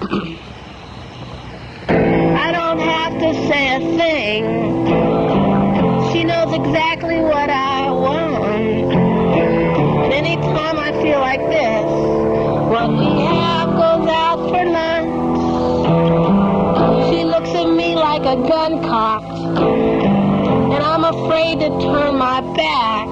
I don't have to say a thing. She knows exactly what I want. And anytime I feel like this, what we have goes out for lunch. She looks at me like a gun cocked. And I'm afraid to turn my back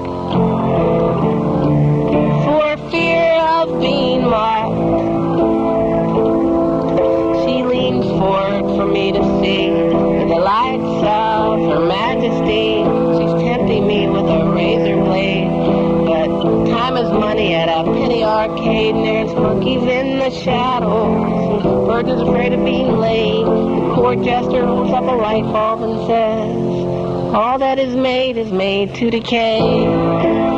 arcade, and there's monkeys in the shadows. Bird is afraid of being late. The court jester holds up a light bulb and says, All that is made is made to decay.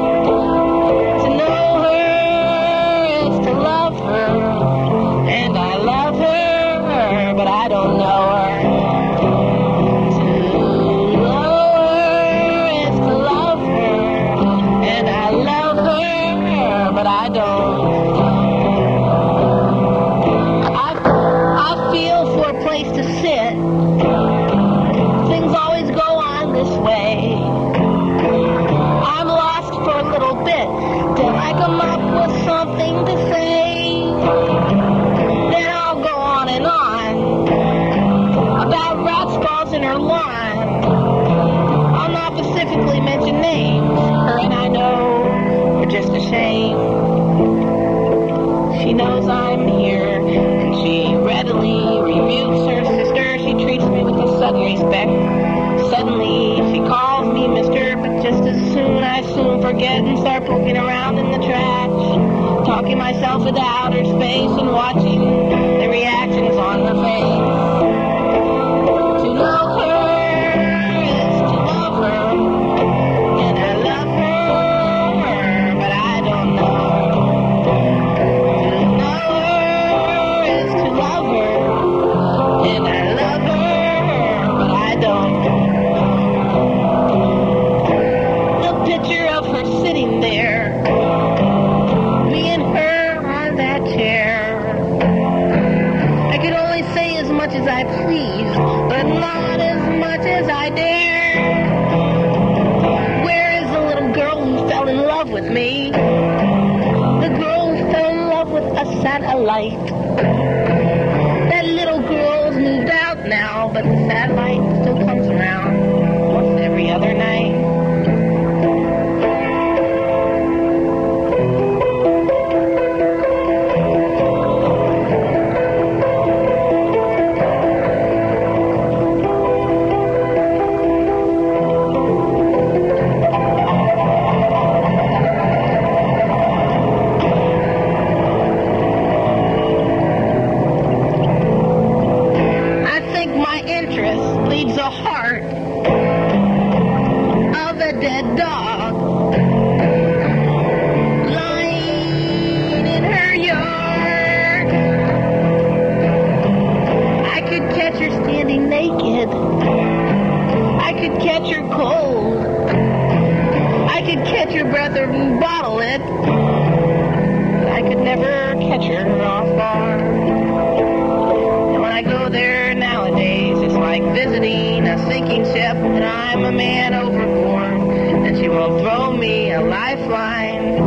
Sit. Things always go on this way. I'm lost for a little bit till I come up with something to say. Then I'll go on and on about rat balls in her lawn. I'll not specifically mention names. And I know we're just a shame. She knows I'm here, respect. Suddenly, she calls me Mister, but just as soon I soon forget and start poking around in the trash, talking myself into outer space and watching as I please, but not as much as I dare. Where is the little girl who fell in love with me? The girl who fell in love with a satellite. Interest leaves the heart of a dead dog lying in her yard. I could catch her standing naked. I could catch her cold. I could catch her breath and bottle it. I'm a man overboard, and she will throw me a lifeline,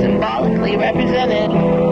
symbolically represented.